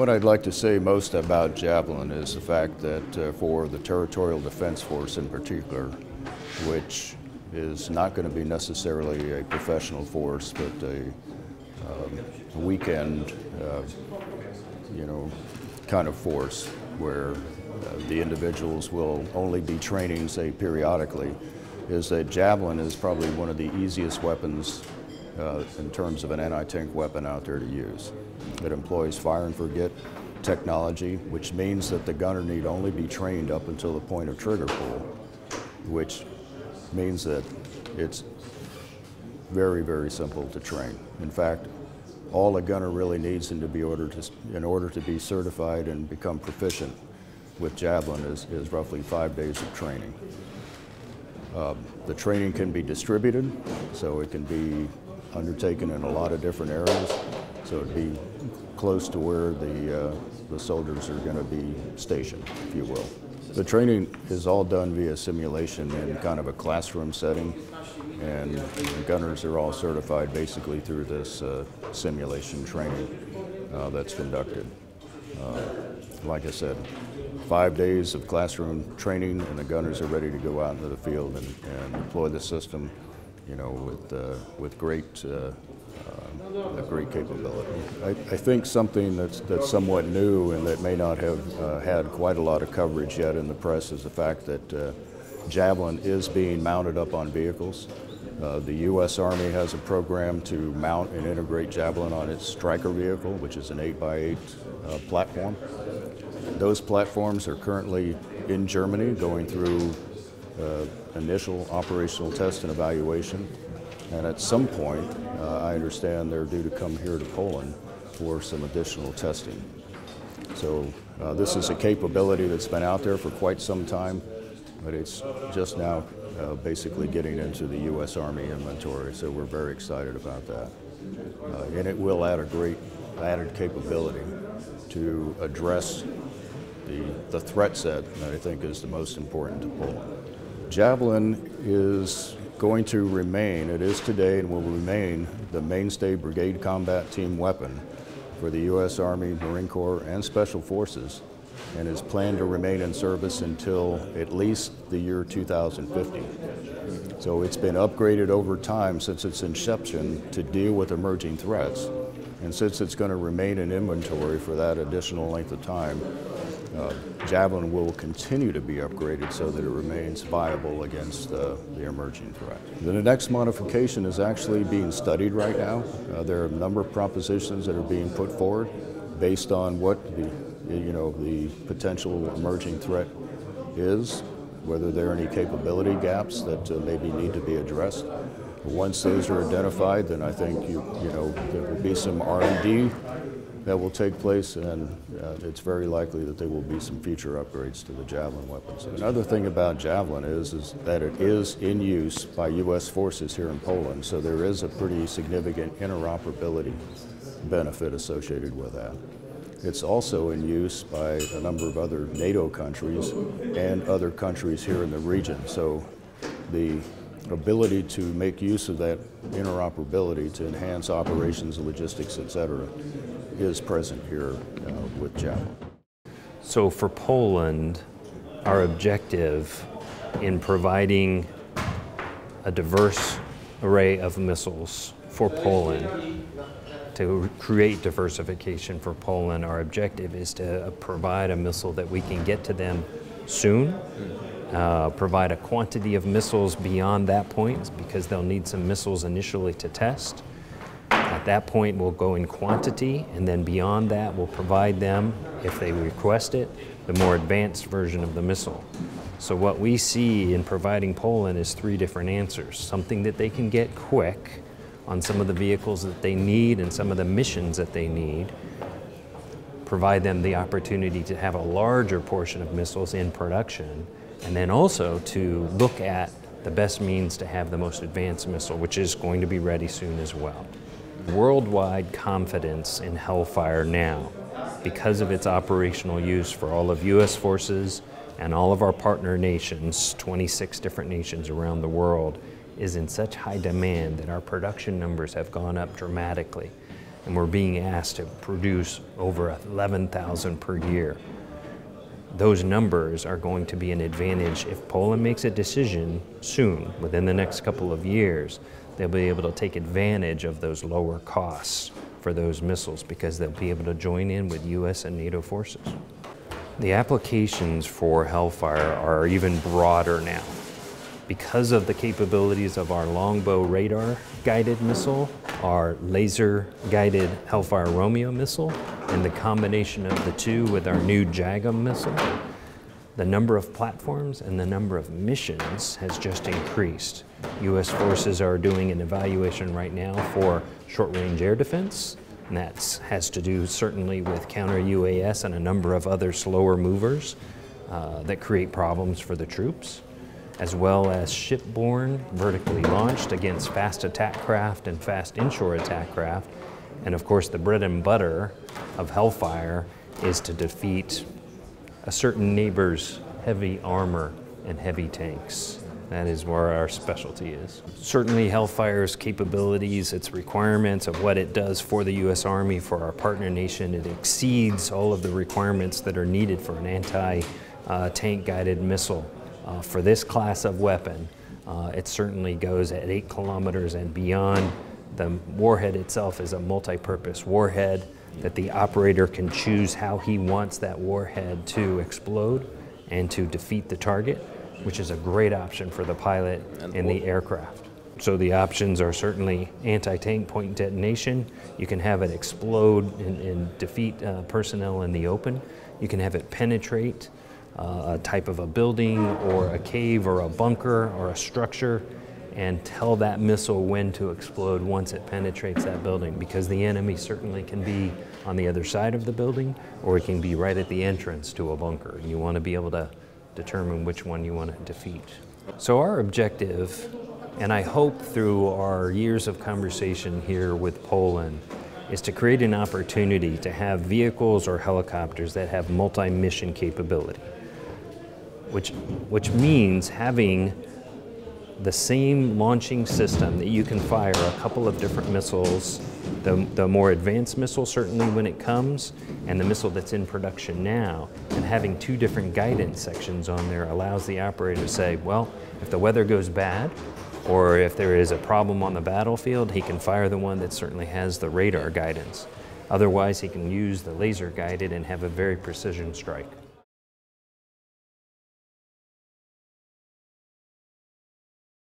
What I'd like to say most about Javelin is the fact that uh, for the Territorial Defense Force in particular, which is not going to be necessarily a professional force, but a, um, weekend, uh, you know, kind of force where uh, the individuals will only be training, say, periodically, is that Javelin is probably one of the easiest weapons uh, in terms of an anti-tank weapon out there to use. It employs fire and forget technology, which means that the gunner need only be trained up until the point of trigger pull, which means that it's very, very simple to train. In fact, all a gunner really needs in, to be order to, in order to be certified and become proficient with Javelin is, is roughly five days of training. Um, the training can be distributed, so it can be undertaken in a lot of different areas. So it'd be close to where the, uh, the soldiers are going to be stationed, if you will. The training is all done via simulation in kind of a classroom setting, and the gunners are all certified basically through this uh, simulation training uh, that's conducted. Uh, like I said, five days of classroom training, and the gunners are ready to go out into the field and, and deploy the system, you know, with, uh, with great uh, a great capability. I, I, think something that's, that's somewhat new and that may not have uh, had quite a lot of coverage yet in the press is the fact that uh, Javelin is being mounted up on vehicles. Uh, the U.S. Army has a program to mount and integrate Javelin on its Stryker vehicle, which is an 8x8 uh, platform. Those platforms are currently in Germany going through uh, initial operational test and evaluation. And at some point, uh, I understand they're due to come here to Poland for some additional testing. So uh, this is a capability that's been out there for quite some time, but it's just now uh, basically getting into the U.S. Army inventory, so we're very excited about that. Uh, and it will add a great added capability to address the, the threat set that I think is the most important to Poland. Javelin is going to remain, it is today and will remain, the mainstay brigade combat team weapon for the U.S. Army, Marine Corps, and Special Forces, and is planned to remain in service until at least the year 2050. So it's been upgraded over time since its inception to deal with emerging threats. And since it's going to remain in inventory for that additional length of time, uh, Javelin will continue to be upgraded so that it remains viable against uh, the emerging threat. The next modification is actually being studied right now. Uh, there are a number of propositions that are being put forward based on what the, you know, the potential emerging threat is, whether there are any capability gaps that uh, maybe need to be addressed. Once those are identified, then I think you, you know there will be some R&D that will take place, and uh, it's very likely that there will be some future upgrades to the Javelin weapons. Another thing about Javelin is, is that it is in use by U.S. forces here in Poland, so there is a pretty significant interoperability benefit associated with that. It's also in use by a number of other NATO countries and other countries here in the region. So the ability to make use of that interoperability to enhance operations, logistics, et cetera, is present here uh, with Javelin. So for Poland, our objective in providing a diverse array of missiles for Poland to create diversification for Poland, our objective is to provide a missile that we can get to them soon, uh, provide a quantity of missiles beyond that point because they'll need some missiles initially to test, at that point, we'll go in quantity, and then beyond that, we'll provide them, if they request it, the more advanced version of the missile. So what we see in providing Poland is three different answers. Something that they can get quick on some of the vehicles that they need and some of the missions that they need. Provide them the opportunity to have a larger portion of missiles in production. And then also to look at the best means to have the most advanced missile, which is going to be ready soon as well worldwide confidence in Hellfire now because of its operational use for all of U.S. forces and all of our partner nations, 26 different nations around the world, is in such high demand that our production numbers have gone up dramatically. and we're being asked to produce over 11,000 per year. Those numbers are going to be an advantage if Poland makes a decision soon, within the next couple of years. They'll be able to take advantage of those lower costs for those missiles because they'll be able to join in with US and NATO forces. The applications for Hellfire are even broader now. Because of the capabilities of our longbow radar guided missile, our laser guided Hellfire Romeo missile, and the combination of the two with our new JAGM missile, the number of platforms and the number of missions has just increased. U.S. forces are doing an evaluation right now for short range air defense, and that has to do certainly with counter UAS and a number of other slower movers uh, that create problems for the troops, as well as shipborne, vertically launched against fast attack craft and fast inshore attack craft. And of course, the bread and butter of Hellfire is to defeat a certain neighbor's heavy armor and heavy tanks. That is where our specialty is. Certainly Hellfire's capabilities, its requirements of what it does for the U.S. Army, for our partner nation, it exceeds all of the requirements that are needed for an anti-tank uh, guided missile. Uh, for this class of weapon, uh, it certainly goes at eight kilometers and beyond. The warhead itself is a multi-purpose warhead that the operator can choose how he wants that warhead to explode and to defeat the target which is a great option for the pilot and, the aircraft. So the options are certainly anti-tank point detonation. You can have it explode and, and defeat uh, personnel in the open. You can have it penetrate uh, a type of a building or a cave or a bunker or a structure and tell that missile when to explode once it penetrates that building because the enemy certainly can be on the other side of the building or it can be right at the entrance to a bunker. You want to be able to determine which one you want to defeat. So our objective, and I hope through our years of conversation here with Poland, is to create an opportunity to have vehicles or helicopters that have multi-mission capability, which, which means having the same launching system that you can fire a couple of different missiles, the, the more advanced missile certainly when it comes, and the missile that's in production now, and having two different guidance sections on there allows the operator to say, well, if the weather goes bad, or if there is a problem on the battlefield, he can fire the one that certainly has the radar guidance. Otherwise, he can use the laser guided and have a very precision strike.